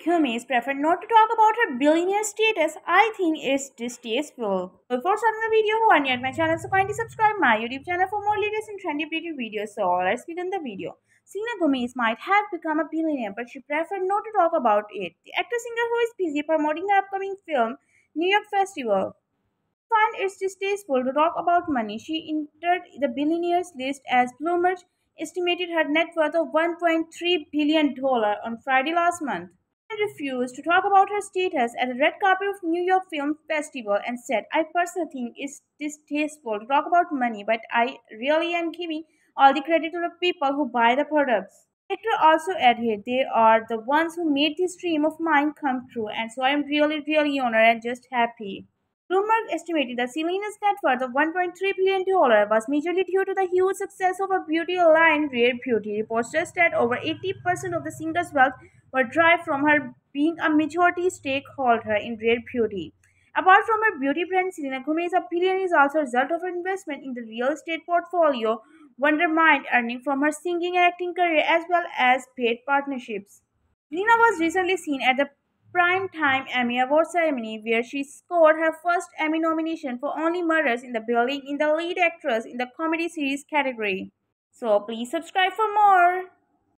Gomez preferred not to talk about her billionaire status. I think it's distasteful. Before starting the video, who are new at my channel, so kindly subscribe my YouTube channel for more latest and trendy beauty videos. So let's begin the video. Selena Gomez might have become a billionaire, but she preferred not to talk about it. The actor-singer who is busy promoting the upcoming film New York Festival find it's distasteful to talk about money. She entered the billionaires list as Bloomberg estimated her net worth of $1.3 billion on Friday last month. Refused to talk about her status at the red carpet of New York Film Festival and said, I personally think it's distasteful to talk about money, but I really am giving all the credit to the people who buy the products. The actor also added, they are the ones who made this dream of mine come true, and so I'm really, really honored and just happy. Bloomberg estimated that Selena's net worth of $1.3 billion was majorly due to the huge success of her beauty line Rare Beauty. Reports suggest that over 80% of the singer's wealth were derived from her being a majority stakeholder in Rare Beauty. Apart from her beauty brand, Selena Gomez's billion is also a result of her investment in the real estate portfolio, Wondermind earning from her singing and acting career as well as paid partnerships. Selena was recently seen at the Primetime Emmy Award ceremony where she scored her first Emmy nomination for Only Murders in the Building in the lead actress in the comedy series category. So please subscribe for more.